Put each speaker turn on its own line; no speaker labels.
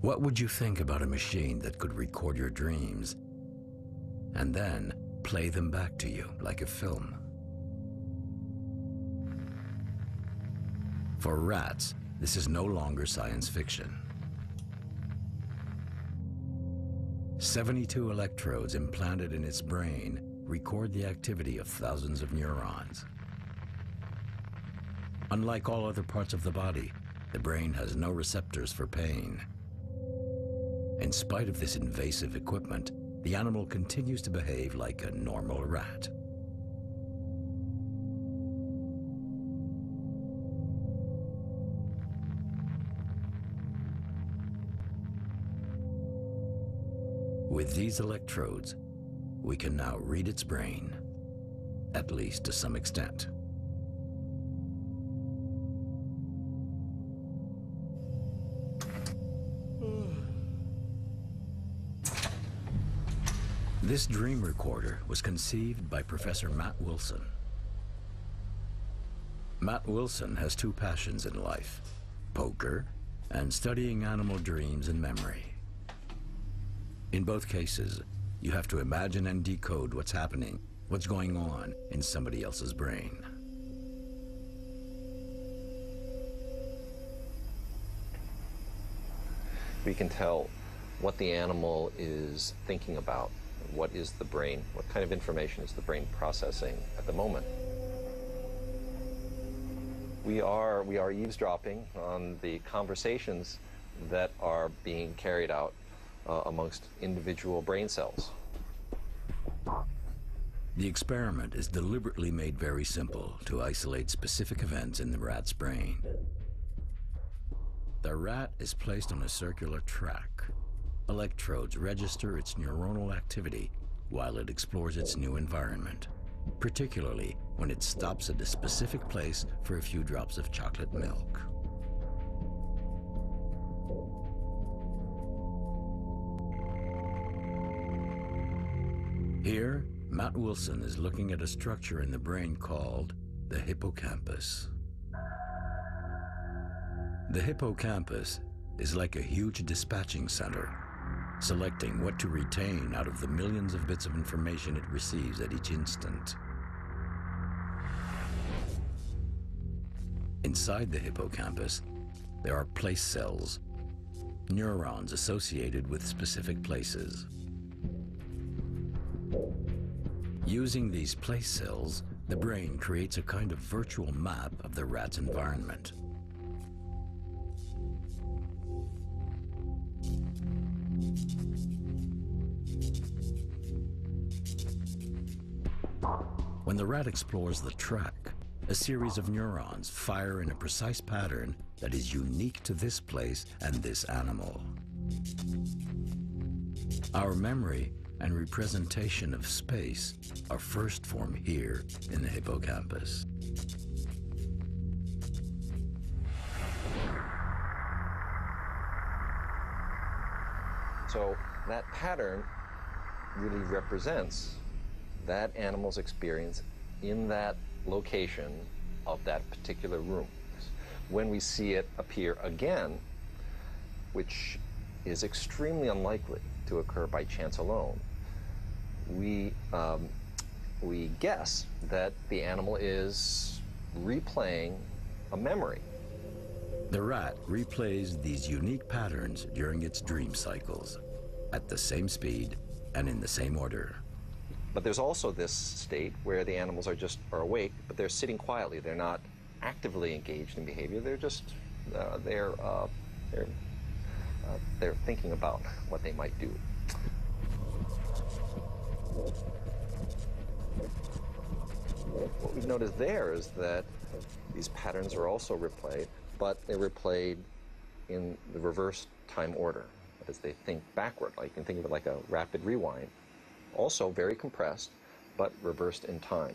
What would you think about a machine that could record your dreams and then play them back to you like a film? For rats, this is no longer science fiction. 72 electrodes implanted in its brain record the activity of thousands of neurons. Unlike all other parts of the body, the brain has no receptors for pain. In spite of this invasive equipment, the animal continues to behave like a normal rat. With these electrodes, we can now read its brain, at least to some extent. This dream recorder was conceived by Professor Matt Wilson. Matt Wilson has two passions in life, poker and studying animal dreams and memory. In both cases, you have to imagine and decode what's happening, what's going on in somebody else's brain.
We can tell what the animal is thinking about, what is the brain, what kind of information is the brain processing at the moment. We are, we are eavesdropping on the conversations that are being carried out uh, amongst individual brain cells.
The experiment is deliberately made very simple to isolate specific events in the rat's brain. The rat is placed on a circular track. Electrodes register its neuronal activity while it explores its new environment, particularly when it stops at a specific place for a few drops of chocolate milk. Here, Matt Wilson is looking at a structure in the brain called the hippocampus. The hippocampus is like a huge dispatching center, selecting what to retain out of the millions of bits of information it receives at each instant. Inside the hippocampus, there are place cells, neurons associated with specific places. Using these place cells, the brain creates a kind of virtual map of the rat's environment. When the rat explores the track, a series of neurons fire in a precise pattern that is unique to this place and this animal. Our memory and representation of space are first formed here in the hippocampus.
So that pattern really represents that animal's experience in that location of that particular room. When we see it appear again, which is extremely unlikely to occur by chance alone, we, um, we guess that the animal is replaying a memory.
The rat replays these unique patterns during its dream cycles at the same speed and in the same order.
But there's also this state where the animals are just are awake, but they're sitting quietly. They're not actively engaged in behavior. They're just uh, they're uh, they're uh, they're thinking about what they might do. What we've noticed there is that these patterns are also replayed, but they're replayed in the reverse time order. As they think backward, like you can think of it like a rapid rewind. Also very compressed, but reversed in time.